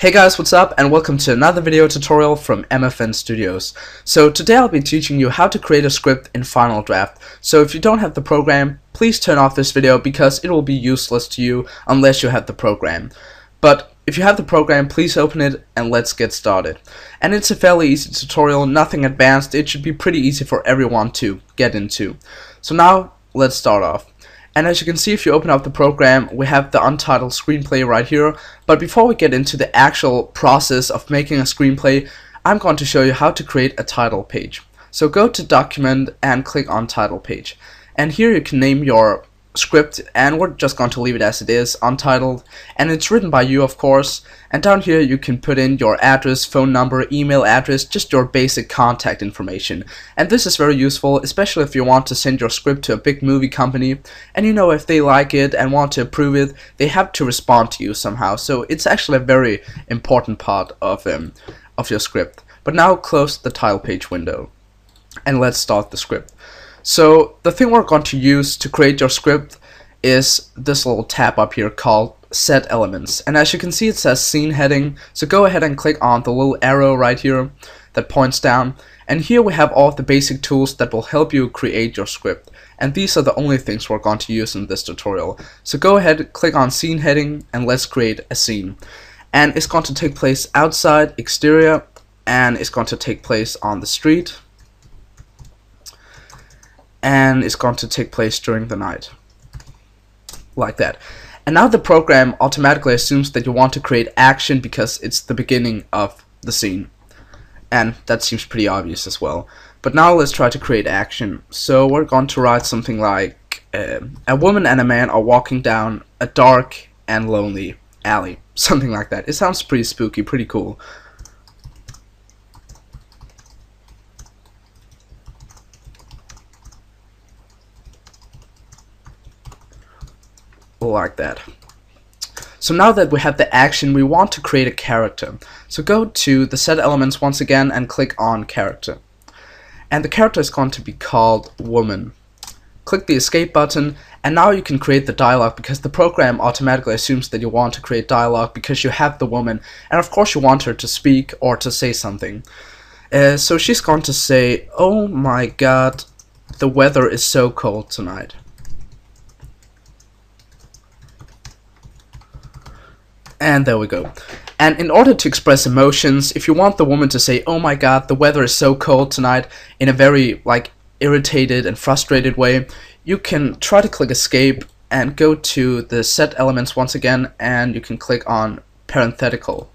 Hey guys, what's up and welcome to another video tutorial from MFN Studios. So today I'll be teaching you how to create a script in Final Draft. So if you don't have the program, please turn off this video because it will be useless to you unless you have the program. But if you have the program, please open it and let's get started. And it's a fairly easy tutorial, nothing advanced, it should be pretty easy for everyone to get into. So now, let's start off. And as you can see if you open up the program, we have the untitled screenplay right here. But before we get into the actual process of making a screenplay, I'm going to show you how to create a title page. So go to document and click on title page. And here you can name your script and we're just going to leave it as it is untitled. And it's written by you of course. And down here you can put in your address phone number email address just your basic contact information. And this is very useful especially if you want to send your script to a big movie company. And you know if they like it and want to approve it they have to respond to you somehow. So it's actually a very important part of um, of your script. But now close the title page window. And let's start the script so the thing we're going to use to create your script is this little tab up here called set elements. And as you can see it says scene heading. So go ahead and click on the little arrow right here that points down. And here we have all the basic tools that will help you create your script. And these are the only things we're going to use in this tutorial. So go ahead click on scene heading and let's create a scene. And it's going to take place outside exterior and it's going to take place on the street and it's going to take place during the night. Like that. And now the program automatically assumes that you want to create action because it's the beginning of the scene. And that seems pretty obvious as well. But now let's try to create action. So we're going to write something like uh, a woman and a man are walking down a dark and lonely alley. Something like that. It sounds pretty spooky pretty cool like that. So now that we have the action, we want to create a character. So go to the set elements once again and click on character. And the character is going to be called woman. Click the escape button and now you can create the dialogue because the program automatically assumes that you want to create dialogue because you have the woman and of course you want her to speak or to say something. Uh, so she's going to say, oh my god, the weather is so cold tonight. And there we go. And in order to express emotions, if you want the woman to say, oh my god, the weather is so cold tonight, in a very, like, irritated and frustrated way, you can try to click escape and go to the set elements once again, and you can click on parenthetical.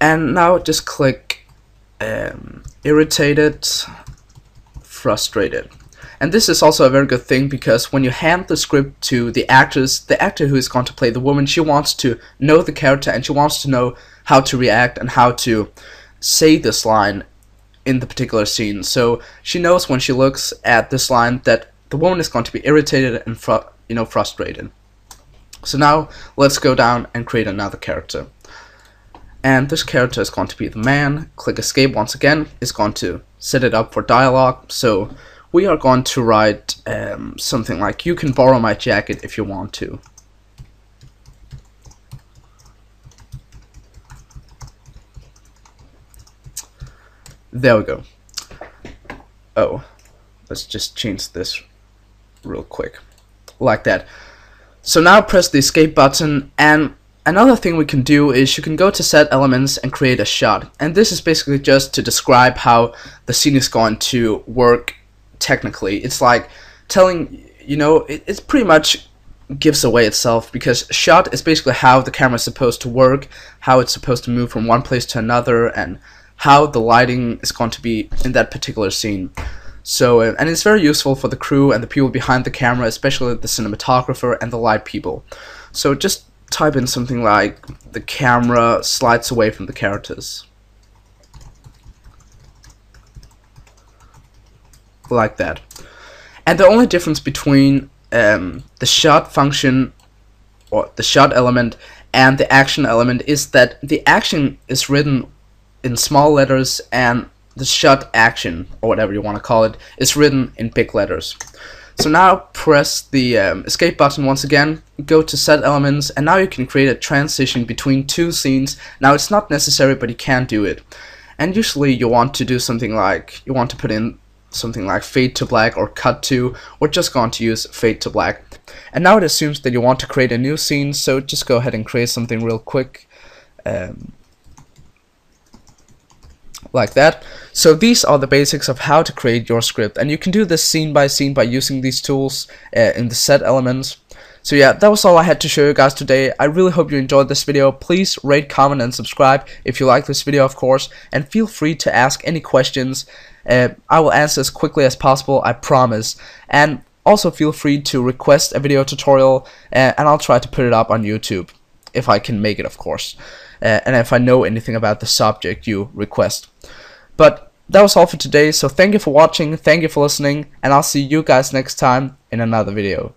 And now just click um, irritated, frustrated. And this is also a very good thing because when you hand the script to the actress, the actor who is going to play the woman, she wants to know the character and she wants to know how to react and how to say this line in the particular scene. So she knows when she looks at this line that the woman is going to be irritated and you know frustrated. So now let's go down and create another character. And this character is going to be the man. Click escape once again. It's going to set it up for dialogue. So we are going to write um, something like you can borrow my jacket if you want to. There we go. Oh let's just change this real quick. Like that. So now press the escape button and Another thing we can do is you can go to set elements and create a shot. And this is basically just to describe how the scene is going to work technically. It's like telling, you know, it, it pretty much gives away itself because shot is basically how the camera is supposed to work, how it's supposed to move from one place to another, and how the lighting is going to be in that particular scene. So, uh, and it's very useful for the crew and the people behind the camera, especially the cinematographer and the light people. So just type in something like the camera slides away from the characters. Like that. And the only difference between um, the shot function or the shot element and the action element is that the action is written in small letters and the shot action or whatever you want to call it is written in big letters. So now press the um, escape button once again, go to set elements, and now you can create a transition between two scenes. Now it's not necessary, but you can do it. And usually you want to do something like, you want to put in something like fade to black or cut to, we're just going to use fade to black. And now it assumes that you want to create a new scene, so just go ahead and create something real quick. Um, like that. So these are the basics of how to create your script and you can do this scene by scene by using these tools uh, in the set elements. So yeah, that was all I had to show you guys today. I really hope you enjoyed this video. Please rate, comment, and subscribe if you like this video, of course. And feel free to ask any questions. Uh, I will answer as quickly as possible, I promise. And also feel free to request a video tutorial, uh, and I'll try to put it up on YouTube. If I can make it, of course. Uh, and if I know anything about the subject you request. But that was all for today, so thank you for watching, thank you for listening, and I'll see you guys next time in another video.